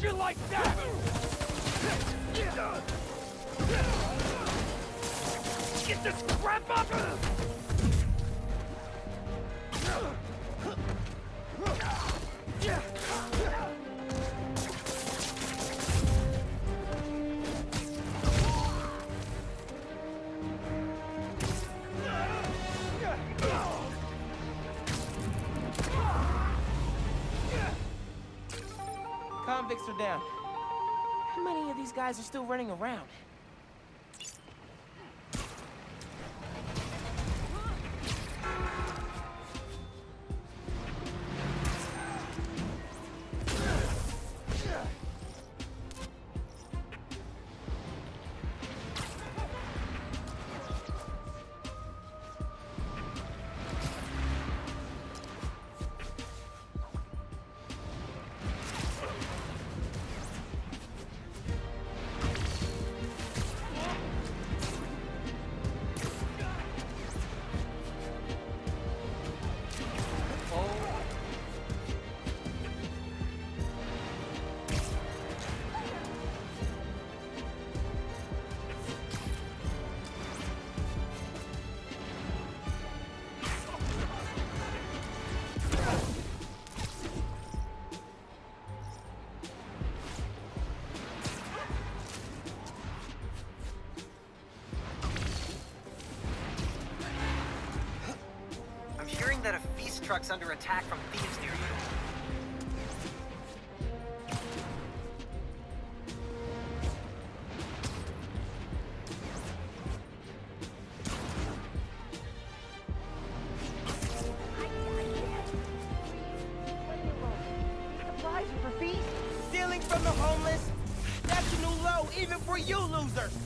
you like that? Get this crap up! Convicts are down. How many of these guys are still running around? I'm that a feast truck's under attack from thieves near you. For feast? Stealing from the homeless? That's a new low, even for you losers!